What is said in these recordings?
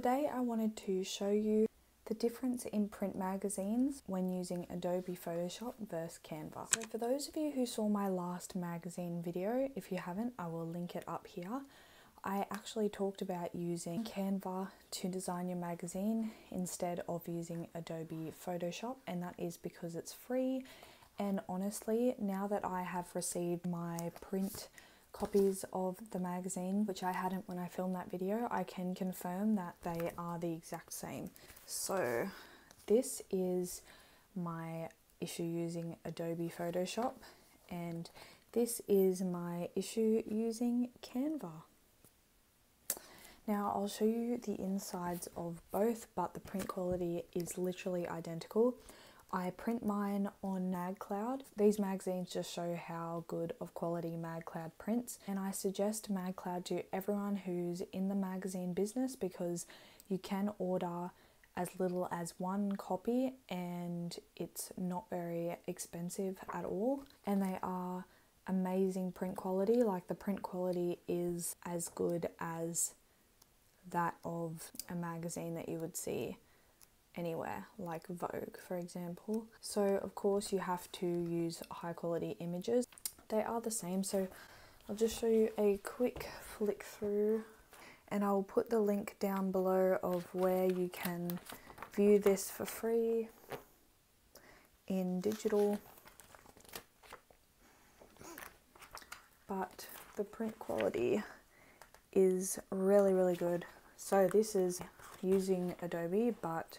today I wanted to show you the difference in print magazines when using Adobe Photoshop versus Canva. So for those of you who saw my last magazine video, if you haven't, I will link it up here. I actually talked about using Canva to design your magazine instead of using Adobe Photoshop, and that is because it's free. And honestly, now that I have received my print copies of the magazine, which I hadn't when I filmed that video, I can confirm that they are the exact same. So, this is my issue using Adobe Photoshop, and this is my issue using Canva. Now, I'll show you the insides of both, but the print quality is literally identical. I print mine on MagCloud. These magazines just show how good of quality MagCloud prints, and I suggest MagCloud to everyone who's in the magazine business because you can order as little as one copy and it's not very expensive at all. And they are amazing print quality, like the print quality is as good as that of a magazine that you would see anywhere, like Vogue, for example. So, of course, you have to use high quality images. They are the same, so I'll just show you a quick flick through and I'll put the link down below of where you can view this for free in digital. But the print quality is really, really good. So this is using Adobe, but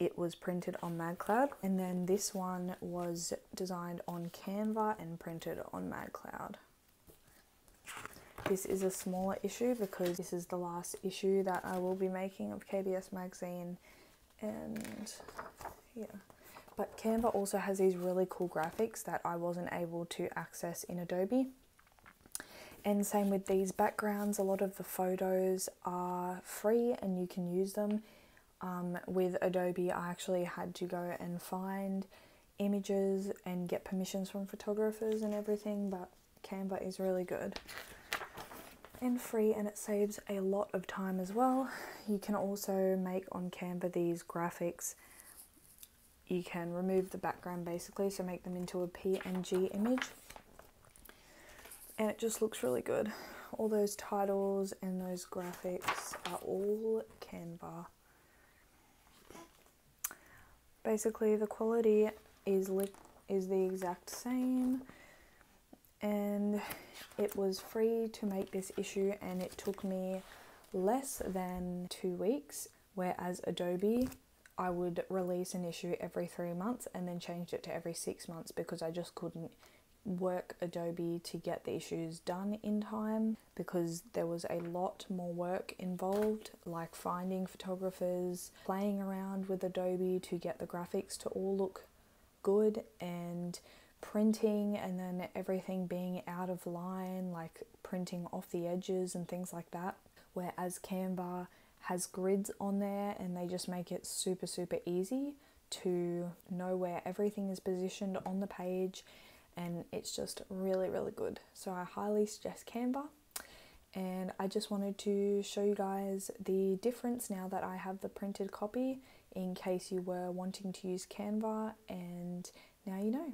it was printed on MagCloud, and then this one was designed on Canva and printed on MagCloud. This is a smaller issue because this is the last issue that I will be making of KBS Magazine, and yeah. But Canva also has these really cool graphics that I wasn't able to access in Adobe. And same with these backgrounds, a lot of the photos are free and you can use them. Um, with Adobe, I actually had to go and find images and get permissions from photographers and everything, but Canva is really good and free and it saves a lot of time as well. You can also make on Canva these graphics. You can remove the background basically, so make them into a PNG image. And it just looks really good. All those titles and those graphics are all Canva basically the quality is is the exact same. And it was free to make this issue and it took me less than 2 weeks whereas Adobe I would release an issue every 3 months and then change it to every 6 months because I just couldn't work Adobe to get the issues done in time because there was a lot more work involved, like finding photographers, playing around with Adobe to get the graphics to all look good, and printing, and then everything being out of line, like printing off the edges and things like that. Whereas Canva has grids on there and they just make it super, super easy to know where everything is positioned on the page and it's just really, really good. So I highly suggest Canva. And I just wanted to show you guys the difference now that I have the printed copy in case you were wanting to use Canva and now you know.